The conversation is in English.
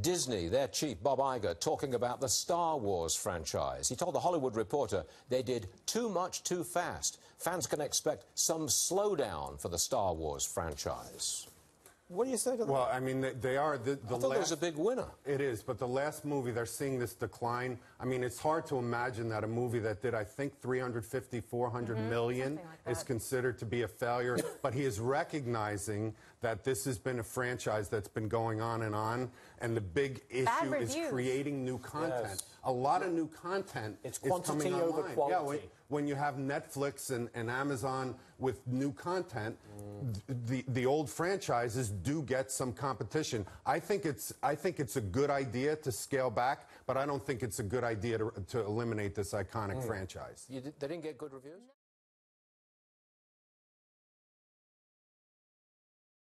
Disney, their chief, Bob Iger, talking about the Star Wars franchise. He told The Hollywood Reporter they did too much too fast. Fans can expect some slowdown for the Star Wars franchise. What do you say to that? Well, I mean, they, they are the, the I thought last. it was a big winner. It is, but the last movie, they're seeing this decline. I mean, it's hard to imagine that a movie that did, I think, 350, 400 mm-hmm. million Something like is considered to be a failure. but he is recognizing that this has been a franchise that's been going on and on, and the big issue is creating new content. Yes. A lot of new content It's is quantity coming over online. Yeah, when, when you have Netflix and, and Amazon with new content, th- the the old franchises do get some competition. I think it's I think it's a good idea to scale back, but I don't think it's a good idea to, to eliminate this iconic mm. franchise. You they didn't get good reviews?